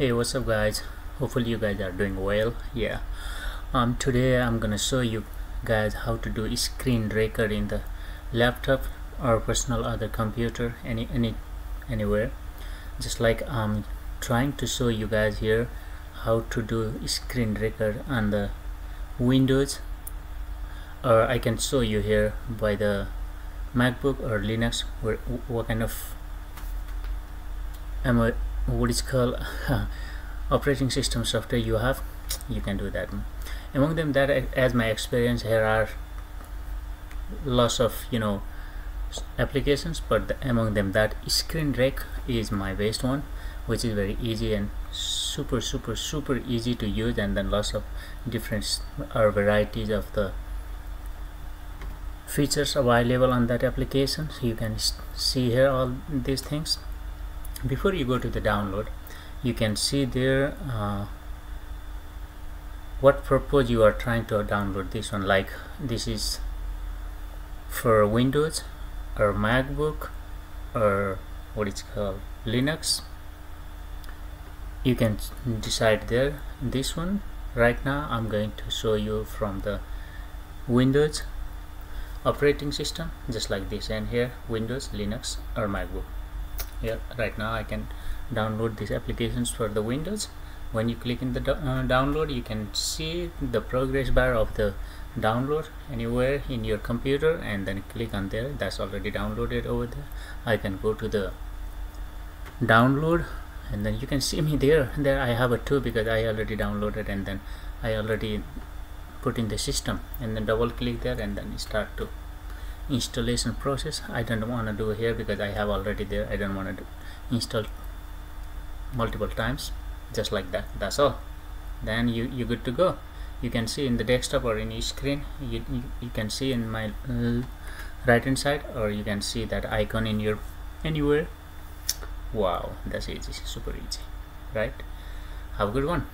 hey what's up guys? Hopefully you guys are doing well. Yeah. Um today i'm gonna show you guys how to do screen record in the laptop or personal other computer any any anywhere. Just like i'm trying to show you guys here how to do screen record on the windows or i can show you here by the macbook or linux where what kind of what is called operating system software you have you can do that. Among them that as my experience here are lots of you know applications but the, among them that screen is my best one which is very easy and super super super easy to use and then lots of different or varieties of the features available on that application. So you can see here all these things before you go to the download you can see there uh, what purpose you are trying to download this one. Like this is for Windows or MacBook or what it's called Linux. You can decide there. This one right now I'm going to show you from the Windows operating system just like this and here Windows Linux or MacBook here right now. I can download these applications for the Windows. When you click in the do uh, download you can see the progress bar of the download anywhere in your computer and then click on there. That's already downloaded over there. I can go to the download and then you can see me there. There I have a 2 because I already downloaded and then I already put in the system and then double click there and then start to installation process. I don't want to do here because I have already there. I don't want to install multiple times just like that. That's all. Then you you good to go. You can see in the desktop or in your screen you, you, you can see in my uh, right hand side or you can see that icon in your anywhere. Wow that's easy super easy right? Have a good one